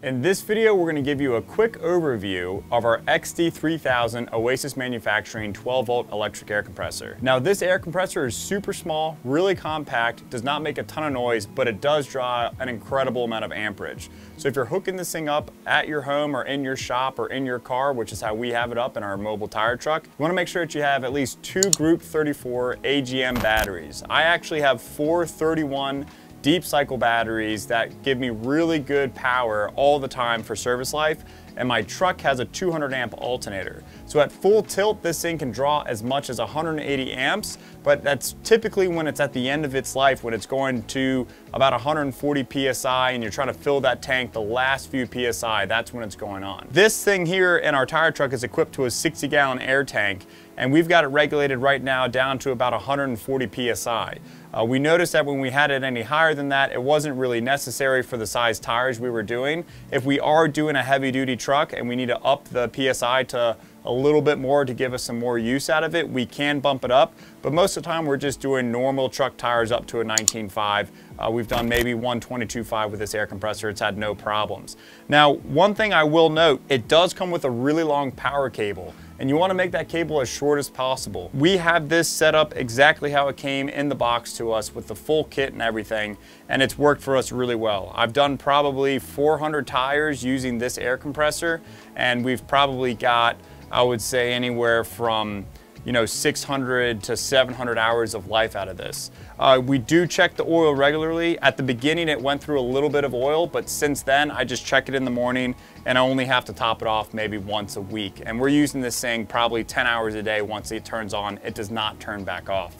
In this video, we're gonna give you a quick overview of our XD3000 Oasis Manufacturing 12 volt electric air compressor. Now this air compressor is super small, really compact, does not make a ton of noise, but it does draw an incredible amount of amperage. So if you're hooking this thing up at your home or in your shop or in your car, which is how we have it up in our mobile tire truck, you wanna make sure that you have at least two Group 34 AGM batteries. I actually have four 31 deep cycle batteries that give me really good power all the time for service life and my truck has a 200 amp alternator. So at full tilt, this thing can draw as much as 180 amps, but that's typically when it's at the end of its life, when it's going to about 140 PSI and you're trying to fill that tank the last few PSI, that's when it's going on. This thing here in our tire truck is equipped to a 60 gallon air tank and we've got it regulated right now down to about 140 PSI. Uh, we noticed that when we had it any higher than that, it wasn't really necessary for the size tires we were doing. If we are doing a heavy duty truck and we need to up the PSI to a little bit more to give us some more use out of it, we can bump it up. But most of the time we're just doing normal truck tires up to a 19.5. Uh, we've done maybe 122.5 with this air compressor. It's had no problems. Now, one thing I will note, it does come with a really long power cable and you want to make that cable as short as possible. We have this set up exactly how it came in the box to us with the full kit and everything, and it's worked for us really well. I've done probably 400 tires using this air compressor, and we've probably got, I would say, anywhere from you know, 600 to 700 hours of life out of this. Uh, we do check the oil regularly. At the beginning, it went through a little bit of oil, but since then, I just check it in the morning and I only have to top it off maybe once a week. And we're using this thing probably 10 hours a day. Once it turns on, it does not turn back off.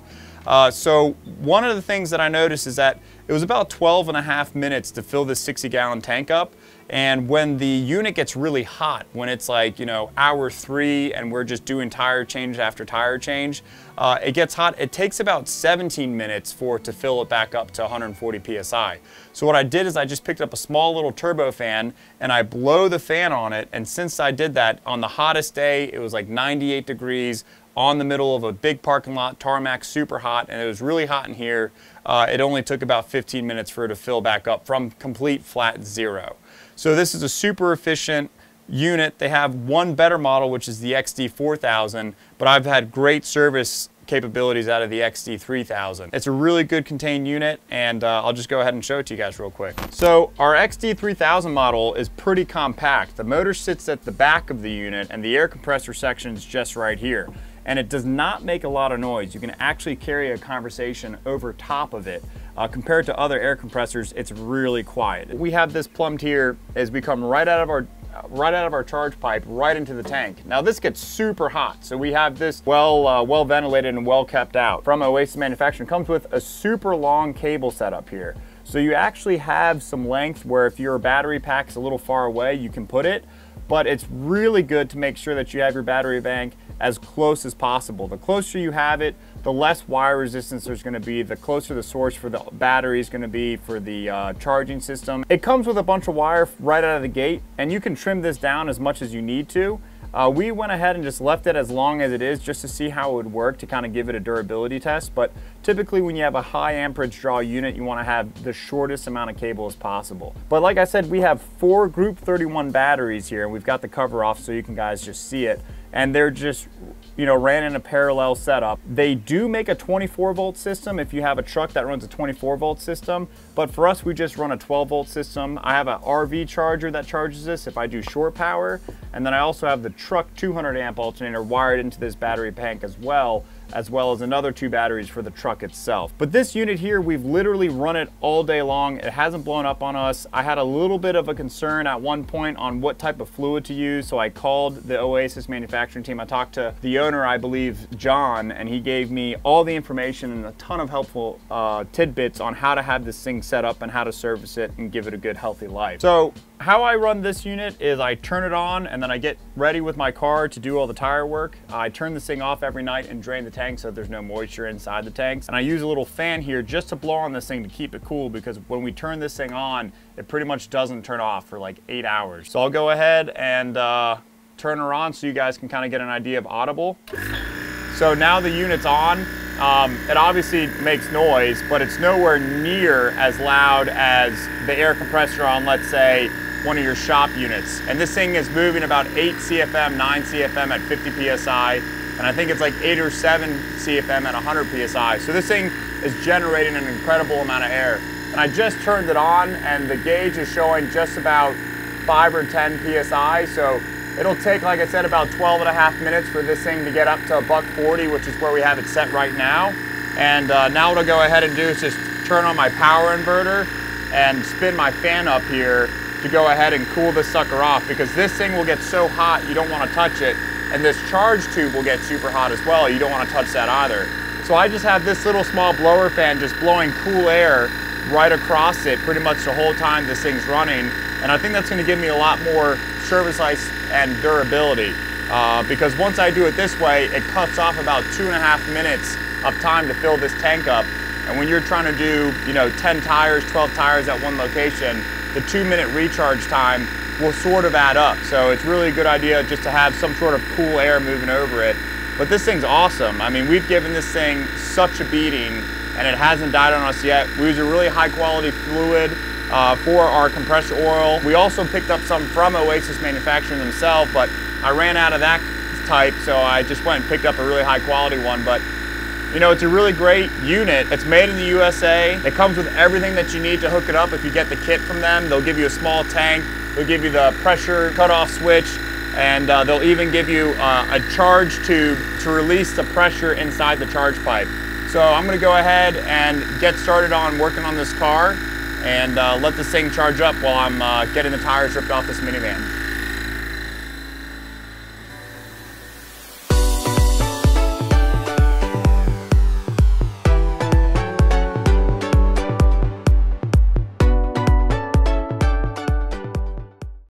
Uh, so one of the things that I noticed is that it was about 12 and a half minutes to fill this 60 gallon tank up. And when the unit gets really hot, when it's like, you know, hour three and we're just doing tire change after tire change, uh, it gets hot. It takes about 17 minutes for it to fill it back up to 140 PSI. So what I did is I just picked up a small little turbo fan and I blow the fan on it. And since I did that on the hottest day, it was like 98 degrees on the middle of a big parking lot, tarmac, super hot, and it was really hot in here. Uh, it only took about 15 minutes for it to fill back up from complete flat zero. So this is a super efficient unit. They have one better model, which is the XD4000, but I've had great service capabilities out of the XD3000. It's a really good contained unit and uh, I'll just go ahead and show it to you guys real quick. So our XD3000 model is pretty compact. The motor sits at the back of the unit and the air compressor section is just right here. And it does not make a lot of noise. You can actually carry a conversation over top of it uh, compared to other air compressors, it's really quiet. We have this plumbed here as we come right out of our right out of our charge pipe right into the tank. Now this gets super hot, so we have this well uh, well ventilated and well kept out. From Oasis Manufacturing comes with a super long cable setup here. So you actually have some length where if your battery pack is a little far away, you can put it, but it's really good to make sure that you have your battery bank as close as possible. The closer you have it, the less wire resistance there's going to be, the closer the source for the battery is going to be for the uh, charging system. It comes with a bunch of wire right out of the gate, and you can trim this down as much as you need to. Uh, we went ahead and just left it as long as it is just to see how it would work to kind of give it a durability test. But typically when you have a high amperage draw unit, you want to have the shortest amount of cable as possible. But like I said, we have four group 31 batteries here and we've got the cover off so you can guys just see it. And they're just you know, ran in a parallel setup. They do make a 24 volt system if you have a truck that runs a 24 volt system, but for us, we just run a 12 volt system. I have an RV charger that charges this if I do short power, and then I also have the truck 200 amp alternator wired into this battery bank as well as well as another two batteries for the truck itself. But this unit here, we've literally run it all day long. It hasn't blown up on us. I had a little bit of a concern at one point on what type of fluid to use, so I called the Oasis manufacturing team. I talked to the owner, I believe, John, and he gave me all the information and a ton of helpful uh, tidbits on how to have this thing set up and how to service it and give it a good, healthy life. So how I run this unit is I turn it on and then I get ready with my car to do all the tire work. I turn this thing off every night and drain the tank so there's no moisture inside the tanks. And I use a little fan here just to blow on this thing to keep it cool because when we turn this thing on, it pretty much doesn't turn off for like eight hours. So I'll go ahead and uh, turn her on so you guys can kind of get an idea of audible. So now the unit's on. Um, it obviously makes noise, but it's nowhere near as loud as the air compressor on, let's say, one of your shop units. And this thing is moving about 8 CFM, 9 CFM at 50 PSI, and I think it's like 8 or 7 CFM at 100 PSI. So this thing is generating an incredible amount of air. And I just turned it on and the gauge is showing just about 5 or 10 PSI. So it'll take, like I said, about 12 and a half minutes for this thing to get up to a buck 40, which is where we have it set right now. And uh, now what I'll go ahead and do is just turn on my power inverter and spin my fan up here to go ahead and cool this sucker off because this thing will get so hot you don't want to touch it and this charge tube will get super hot as well. You don't want to touch that either. So I just have this little small blower fan just blowing cool air right across it pretty much the whole time this thing's running. And I think that's going to give me a lot more service life and durability. Uh, because once I do it this way, it cuts off about two and a half minutes of time to fill this tank up. And when you're trying to do, you know, 10 tires, 12 tires at one location, the two minute recharge time will sort of add up. So it's really a good idea just to have some sort of cool air moving over it. But this thing's awesome. I mean, we've given this thing such a beating and it hasn't died on us yet. We use a really high quality fluid uh, for our compressor oil. We also picked up some from Oasis Manufacturing themselves, but I ran out of that type, so I just went and picked up a really high quality one. But you know, it's a really great unit. It's made in the USA. It comes with everything that you need to hook it up. If you get the kit from them, they'll give you a small tank. They'll give you the pressure cutoff switch, and uh, they'll even give you uh, a charge tube to release the pressure inside the charge pipe. So I'm gonna go ahead and get started on working on this car and uh, let this thing charge up while I'm uh, getting the tires ripped off this minivan.